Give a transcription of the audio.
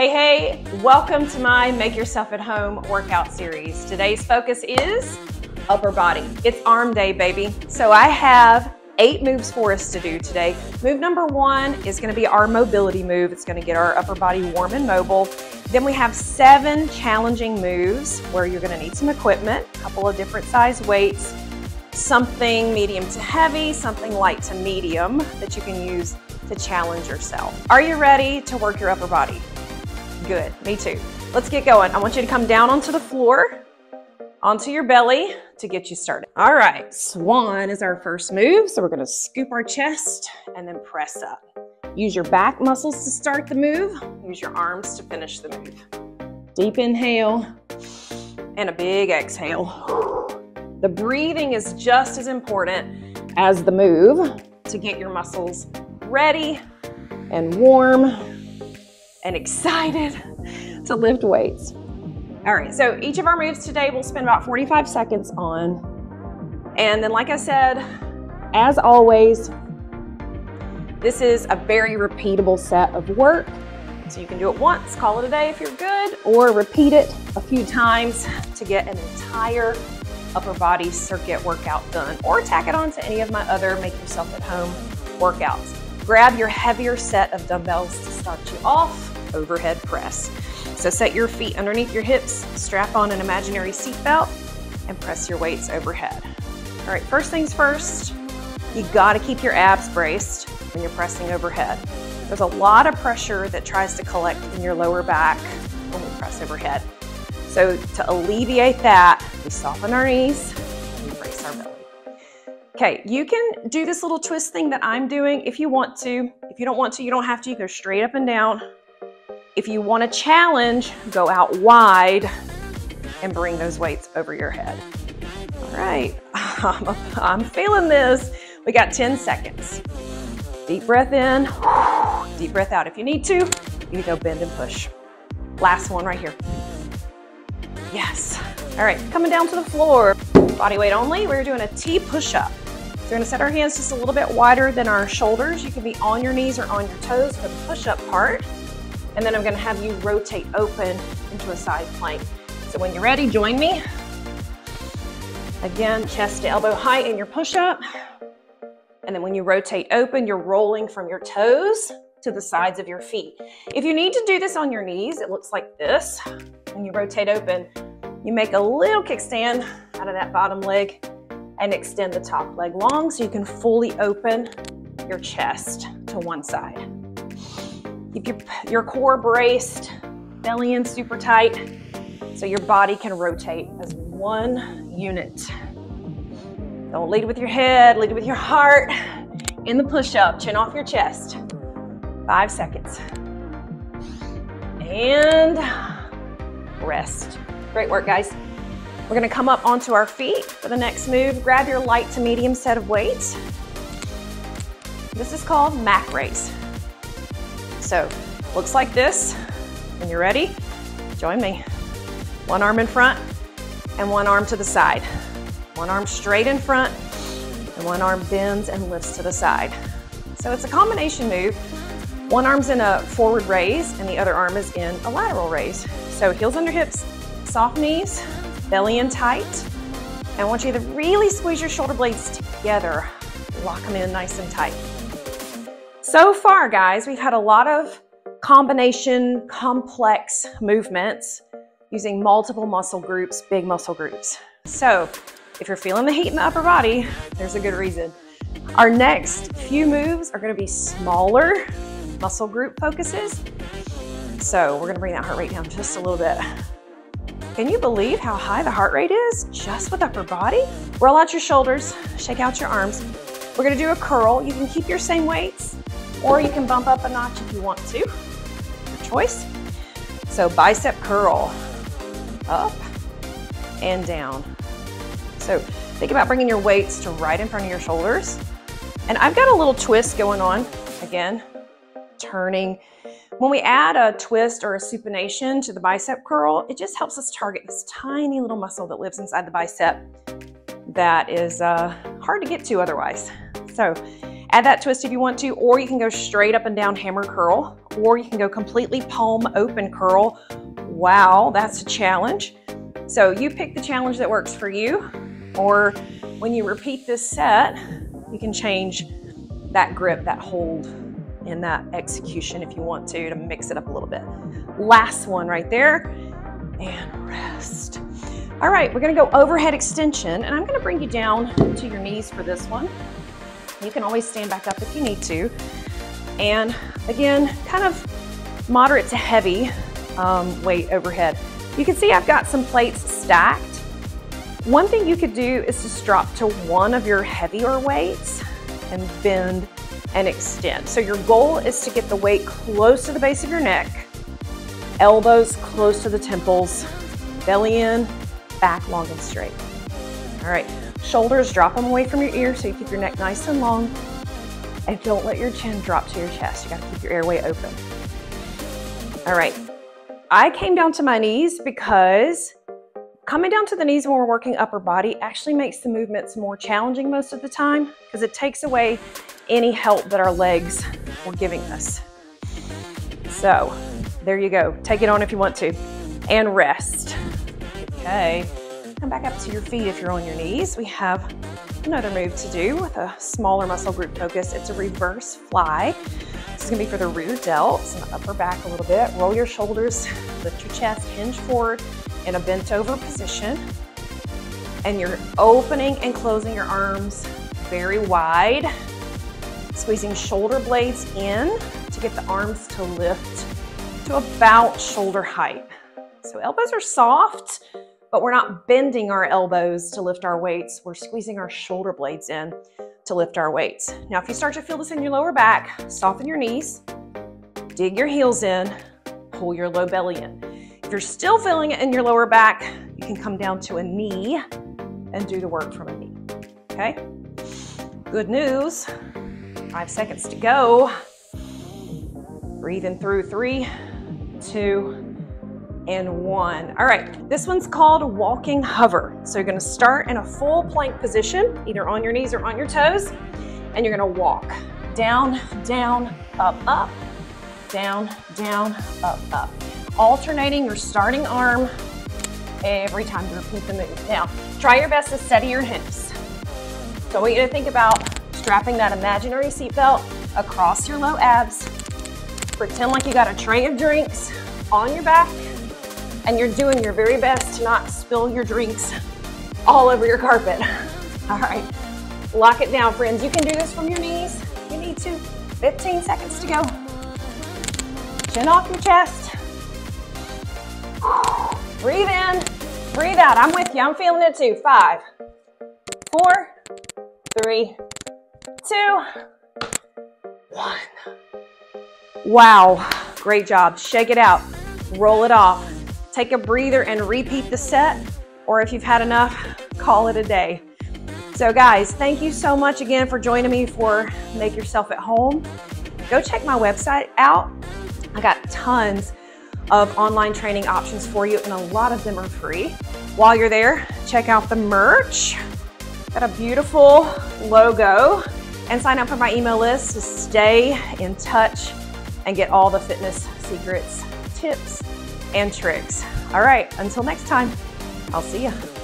Hey, hey, welcome to my Make Yourself at Home workout series. Today's focus is upper body. It's arm day, baby. So I have eight moves for us to do today. Move number one is gonna be our mobility move. It's gonna get our upper body warm and mobile. Then we have seven challenging moves where you're gonna need some equipment, a couple of different size weights, something medium to heavy, something light to medium that you can use to challenge yourself. Are you ready to work your upper body? Good, me too. Let's get going. I want you to come down onto the floor, onto your belly to get you started. All right, swan is our first move. So we're gonna scoop our chest and then press up. Use your back muscles to start the move. Use your arms to finish the move. Deep inhale and a big exhale. The breathing is just as important as the move to get your muscles ready and warm and excited to lift weights. All right, so each of our moves today we'll spend about 45 seconds on. And then, like I said, as always, this is a very repeatable set of work. So you can do it once, call it a day if you're good, or repeat it a few times to get an entire upper body circuit workout done, or tack it on to any of my other make yourself at home workouts. Grab your heavier set of dumbbells to start you off overhead press. So set your feet underneath your hips, strap on an imaginary seat belt, and press your weights overhead. All right, first things first, you gotta keep your abs braced when you're pressing overhead. There's a lot of pressure that tries to collect in your lower back when we press overhead. So to alleviate that, we soften our knees and brace our belly. Okay, you can do this little twist thing that I'm doing if you want to. If you don't want to, you don't have to. You go straight up and down if you want a challenge, go out wide and bring those weights over your head. All right, I'm feeling this. We got 10 seconds. Deep breath in, deep breath out. If you need to, you can go bend and push. Last one right here. Yes. All right, coming down to the floor. Body weight only. We're doing a T push-up. So we're gonna set our hands just a little bit wider than our shoulders. You can be on your knees or on your toes for the push-up part. And then I'm gonna have you rotate open into a side plank. So when you're ready, join me. Again, chest to elbow height in your push-up. And then when you rotate open, you're rolling from your toes to the sides of your feet. If you need to do this on your knees, it looks like this. When you rotate open, you make a little kickstand out of that bottom leg and extend the top leg long so you can fully open your chest to one side. Keep your, your core braced, belly in super tight, so your body can rotate as one unit. Don't lead with your head, lead with your heart. In the push-up, chin off your chest. Five seconds. And rest. Great work, guys. We're gonna come up onto our feet for the next move. Grab your light to medium set of weights. This is called Mac raise. So looks like this. When you're ready, join me. One arm in front and one arm to the side. One arm straight in front and one arm bends and lifts to the side. So it's a combination move. One arm's in a forward raise and the other arm is in a lateral raise. So heels under hips, soft knees, belly in tight. And I want you to really squeeze your shoulder blades together. Lock them in nice and tight. So far, guys, we've had a lot of combination, complex movements using multiple muscle groups, big muscle groups. So if you're feeling the heat in the upper body, there's a good reason. Our next few moves are gonna be smaller muscle group focuses. So we're gonna bring that heart rate down just a little bit. Can you believe how high the heart rate is just with upper body? Roll out your shoulders, shake out your arms. We're gonna do a curl. You can keep your same weights, or you can bump up a notch if you want to, your choice. So bicep curl, up and down. So think about bringing your weights to right in front of your shoulders. And I've got a little twist going on, again, turning. When we add a twist or a supination to the bicep curl, it just helps us target this tiny little muscle that lives inside the bicep that is uh, hard to get to otherwise. So Add that twist if you want to, or you can go straight up and down hammer curl or you can go completely palm open curl. Wow, that's a challenge. So you pick the challenge that works for you, or when you repeat this set, you can change that grip, that hold, and that execution if you want to, to mix it up a little bit. Last one right there, and rest. All right, we're gonna go overhead extension, and I'm gonna bring you down to your knees for this one. You can always stand back up if you need to. And again, kind of moderate to heavy um, weight overhead. You can see I've got some plates stacked. One thing you could do is just drop to one of your heavier weights and bend and extend. So your goal is to get the weight close to the base of your neck, elbows close to the temples, belly in, back long and straight. All right, shoulders, drop them away from your ears so you keep your neck nice and long. And don't let your chin drop to your chest. You gotta keep your airway open. All right, I came down to my knees because coming down to the knees when we're working upper body actually makes the movements more challenging most of the time because it takes away any help that our legs were giving us. So there you go. Take it on if you want to. And rest. Okay. Come back up to your feet if you're on your knees. We have another move to do with a smaller muscle group focus. It's a reverse fly. This is gonna be for the rear delts and the upper back a little bit. Roll your shoulders, lift your chest, hinge forward in a bent over position. And you're opening and closing your arms very wide, squeezing shoulder blades in to get the arms to lift to about shoulder height. So elbows are soft, but we're not bending our elbows to lift our weights. We're squeezing our shoulder blades in to lift our weights. Now, if you start to feel this in your lower back, soften your knees, dig your heels in, pull your low belly in. If you're still feeling it in your lower back, you can come down to a knee and do the work from a knee, okay? Good news, five seconds to go. Breathing through three, two, and one. All right, this one's called walking hover. So you're gonna start in a full plank position, either on your knees or on your toes, and you're gonna walk down, down, up, up, down, down, up, up. Alternating your starting arm every time you repeat the move. Now, try your best to steady your hips. So I want you to think about strapping that imaginary seatbelt across your low abs. Pretend like you got a tray of drinks on your back and you're doing your very best to not spill your drinks all over your carpet. All right, lock it down, friends. You can do this from your knees. You need to. 15 seconds to go. Chin off your chest. Breathe in, breathe out. I'm with you. I'm feeling it too. Five, four, three, two, one. Wow, great job. Shake it out, roll it off. Take a breather and repeat the set, or if you've had enough, call it a day. So guys, thank you so much again for joining me for Make Yourself at Home. Go check my website out. I got tons of online training options for you, and a lot of them are free. While you're there, check out the merch. Got a beautiful logo and sign up for my email list to stay in touch and get all the fitness secrets, tips, and tricks. All right, until next time, I'll see you.